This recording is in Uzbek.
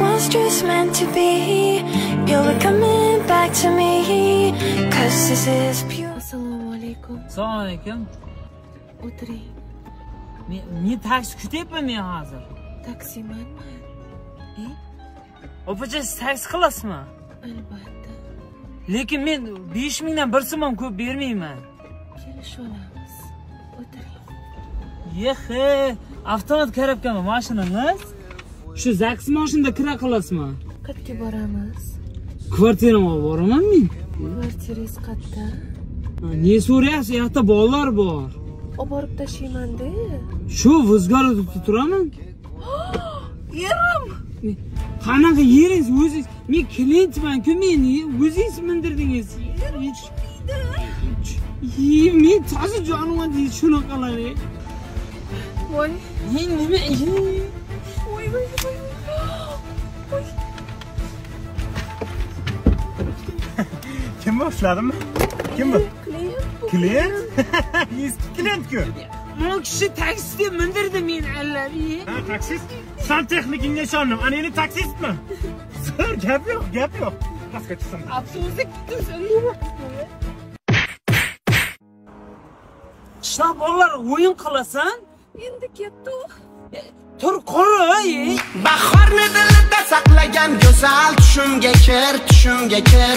was just meant to be. You were coming back to me. Cause this is pure. assalomu alaykum assalomu alaykum o'tiring men men taksi kutyapman men hozir. Taksimanmi e? Opacha siz taksi qilasizmi? Albatta. Lekin men besh mingdan bir so'm ham ko'p bermayman. Kelishib olamiz o'tiring yehe avtomat korobkami mashinangiz shu zaks mashinada kira qilasizmi? Qayerga boramiz. Kvartiramga olib boraman men. Kvartirangiz qayerda ne so'rayapsiz? U yoqda bolalar bor. Olib borib tashlaymanda shu vizgorodobda turaman. Erim qanaqa yeringiz? O'zingiz men klientmanku meni o'zingiz mindirdingiz. Men toza jonivor deydi shunaqalar voy. Yi, nima Kim boshladimi? Kim bu? klient bu Klient? Eski klient-ku. bu kishi taksida mindirdi meni allabi Ha, taksist. Santexnikingga ishondim. Ana endi taksistmi? Zo'r, gap yo'q, gap yo'q. Pastga chiqsin. qishloq bolalar o'yin qilasan endi ketdi tur qora bahorni dilida saqlagan go'zal tushimga kir tushimga kir